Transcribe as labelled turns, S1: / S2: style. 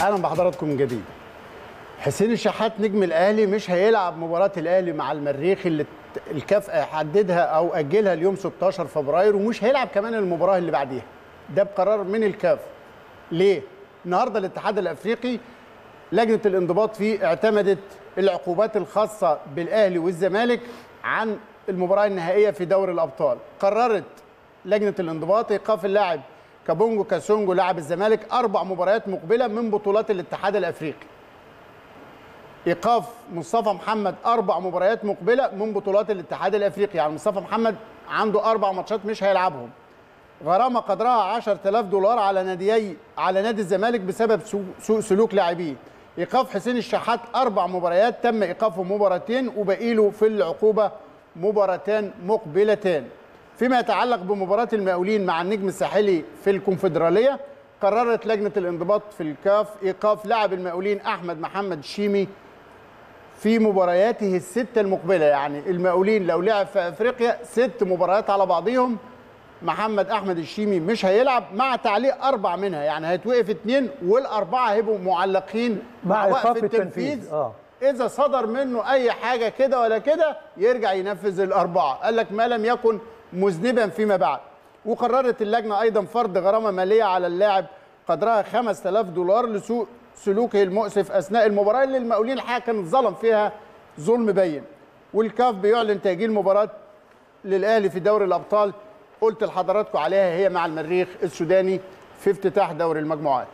S1: أهلا بحضراتكم من جديد. حسين الشحات نجم الأهلي مش هيلعب مباراة الأهلي مع المريخ اللي الكاف حددها أو أجلها اليوم 16 فبراير ومش هيلعب كمان المباراة اللي بعديها. ده بقرار من الكاف. ليه؟ النهارده الاتحاد الأفريقي لجنة الانضباط فيه اعتمدت العقوبات الخاصة بالأهلي والزمالك عن المباراة النهائية في دوري الأبطال. قررت لجنة الانضباط إيقاف اللاعب كابونجو كاسونجو لاعب الزمالك أربع مباريات مقبلة من بطولات الاتحاد الأفريقي. إيقاف مصطفى محمد أربع مباريات مقبلة من بطولات الاتحاد الأفريقي. يعني مصطفى محمد عنده أربع ماتشات مش هيلعبهم. غرامة قدرها 10000 دولار على ناديي على نادي الزمالك بسبب سوء سلوك لاعبيه. إيقاف حسين الشحات أربع مباريات تم إيقافه مباراتين وباقي له في العقوبة مباراتان مقبلتان. فيما يتعلق بمباراة المقاولين مع النجم الساحلي في الكونفدرالية قررت لجنة الانضباط في الكاف إيقاف لاعب المقاولين أحمد محمد شيمي في مبارياته الستة المقبلة يعني المقاولين لو لعب في أفريقيا ست مباريات على بعضهم محمد أحمد الشيمي مش هيلعب مع تعليق أربع منها يعني هيتوقف اتنين والأربعة هيبقوا معلقين
S2: مع
S1: وقف
S2: إيقاف التنفيذ. آه.
S1: إذا صدر منه أي حاجة كده ولا كده يرجع ينفذ الأربعة قال لك ما لم يكن مذنبا فيما بعد. وقررت اللجنة أيضا فرض غرامة مالية على اللاعب قدرها 5000 دولار لسوء سلوكه المؤسف أثناء المباراة اللي المقاولين الحقيقة كان ظلم فيها ظلم بين والكاف بيعلن تأجيل مباراة للأهلي في دوري الأبطال. قلت لحضراتكم عليها هي مع المريخ السوداني في افتتاح دوري المجموعات.